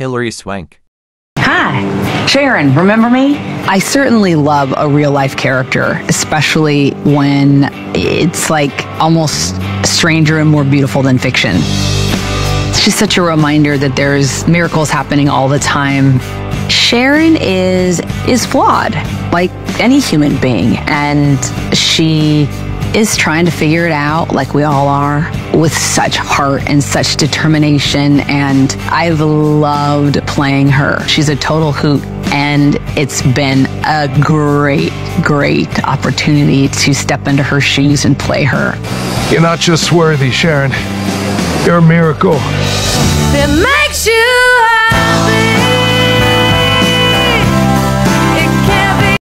Hilary Swank. Hi, Sharon, remember me? I certainly love a real life character, especially when it's like almost stranger and more beautiful than fiction. It's just such a reminder that there's miracles happening all the time. Sharon is is flawed, like any human being, and she is trying to figure it out like we all are with such heart and such determination and I've loved playing her. She's a total hoot and it's been a great great opportunity to step into her shoes and play her. You're not just worthy, Sharon. You're a miracle. That makes you